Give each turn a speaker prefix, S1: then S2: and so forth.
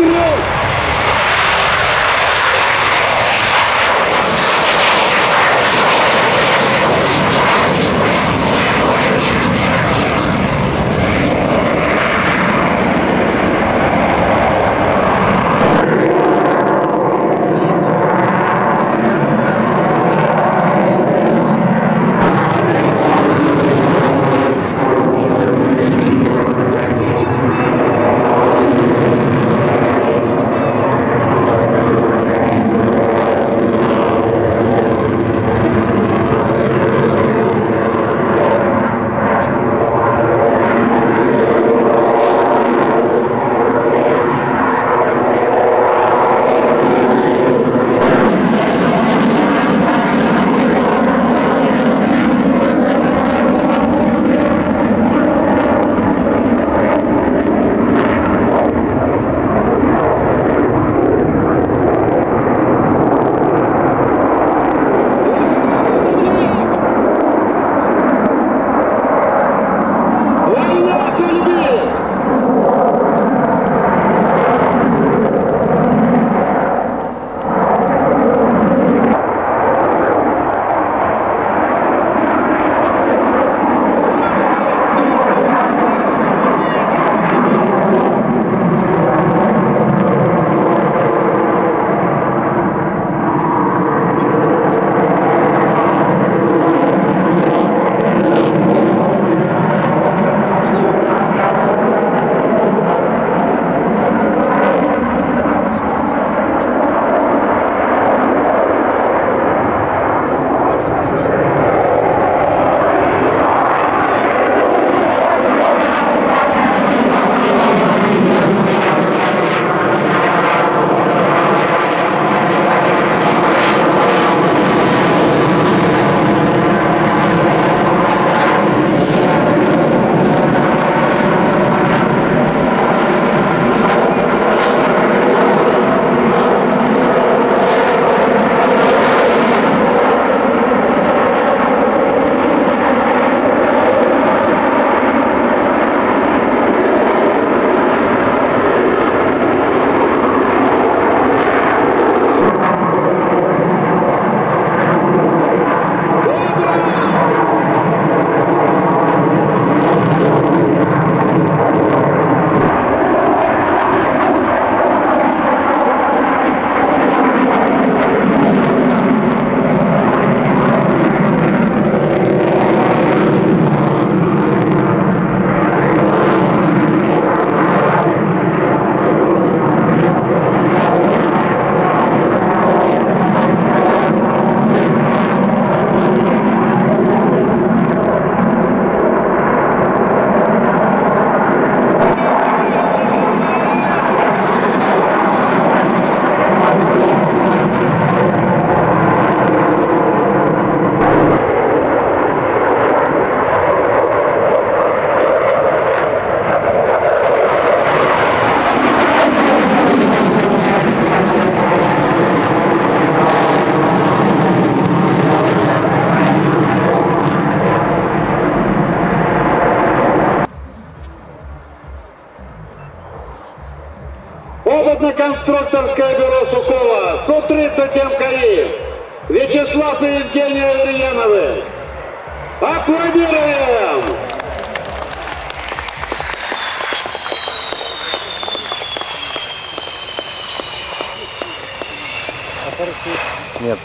S1: Throw! Опытно-конструкторское бюро Сукова, Су-30 МКИ, Вячеслав и Евгений Аверьяновы. Аплодируем!
S2: Нет.